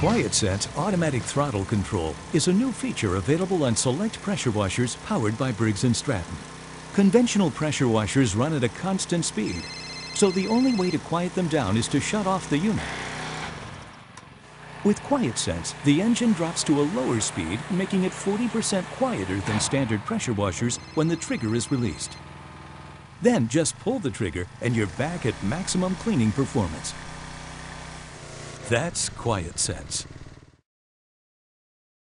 QuietSense automatic throttle control is a new feature available on select pressure washers powered by Briggs & Stratton. Conventional pressure washers run at a constant speed, so the only way to quiet them down is to shut off the unit. With QuietSense, the engine drops to a lower speed, making it 40% quieter than standard pressure washers when the trigger is released. Then just pull the trigger and you're back at maximum cleaning performance. That's QuietSense.